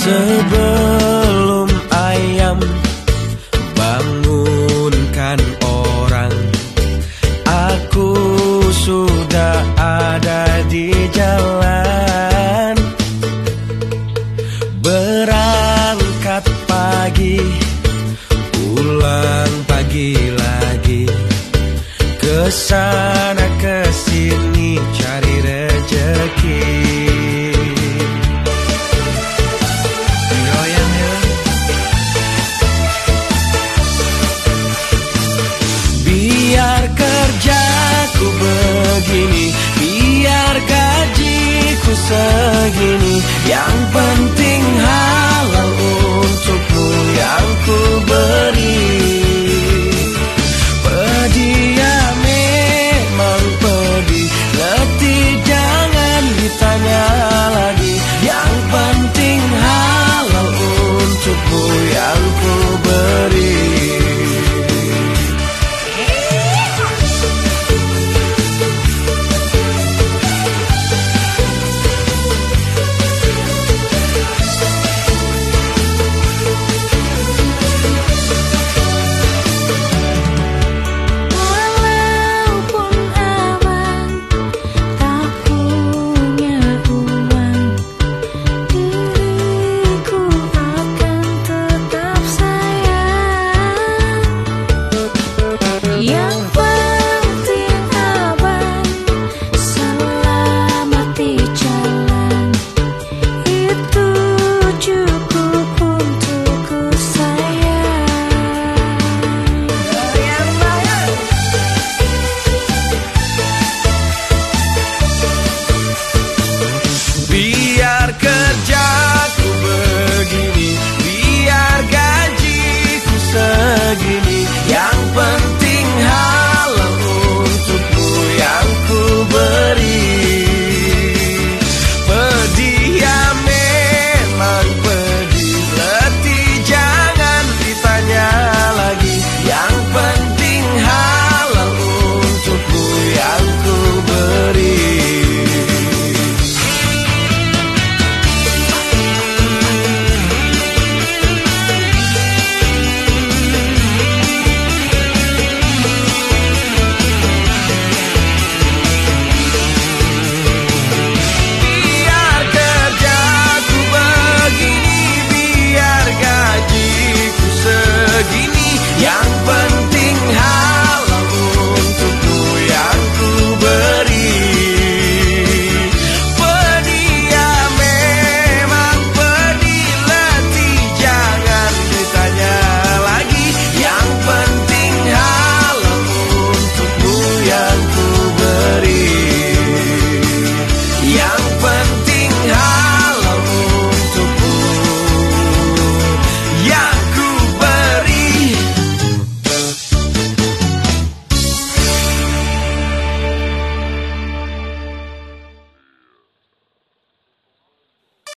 suburb Ke sana ke sini cari rejeki. Biar kerjaku begini Biar gajiku segini. Yang penting ini yang penting